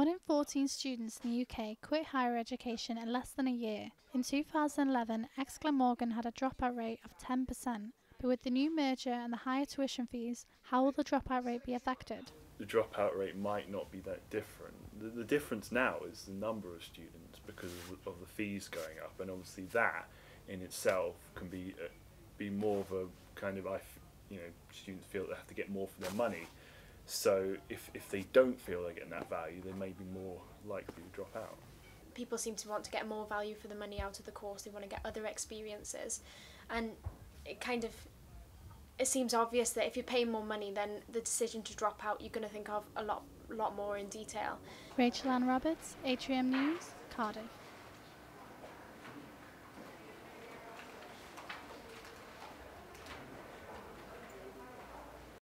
One in 14 students in the UK quit higher education in less than a year. In 2011, ex Glamorgan had a dropout rate of 10%. But with the new merger and the higher tuition fees, how will the dropout rate be affected? The dropout rate might not be that different. The, the difference now is the number of students because of the, of the fees going up, and obviously that in itself can be uh, be more of a kind of I, you know, students feel they have to get more for their money. So if if they don't feel they're getting that value, they may be more likely to drop out. People seem to want to get more value for the money out of the course. They want to get other experiences, and it kind of it seems obvious that if you're paying more money, then the decision to drop out you're going to think of a lot, lot more in detail. Rachael Anne Roberts, Atrium News, Cardiff.